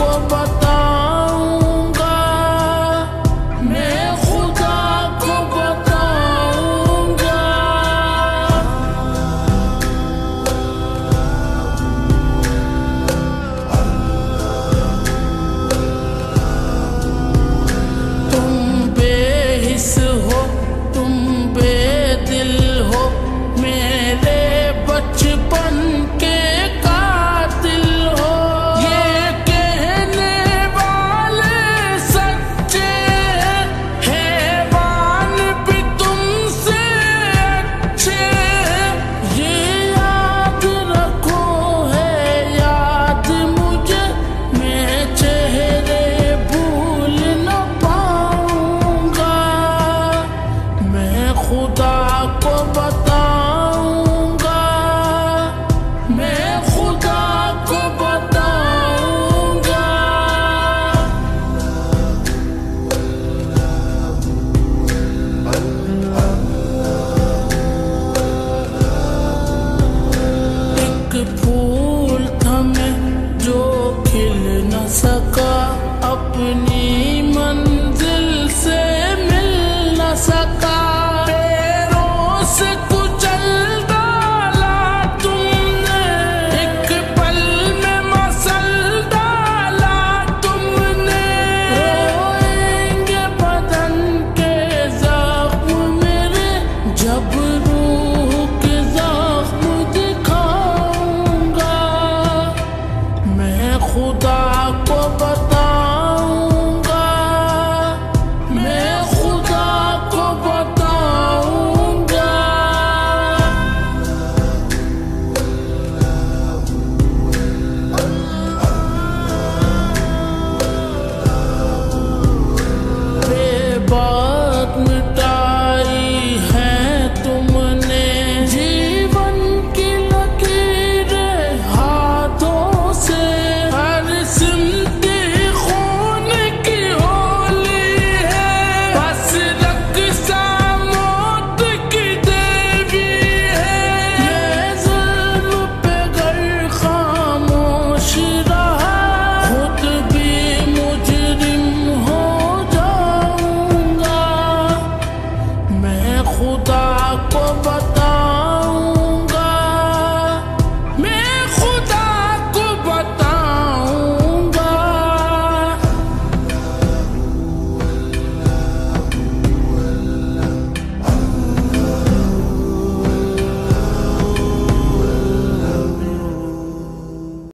for منزل سے مل نہ سکا تم نے۔ ایک پل میں مسل ڈالا تم نے۔ گے بدن کے میرے۔ جب گا۔ میں خدا کو بتا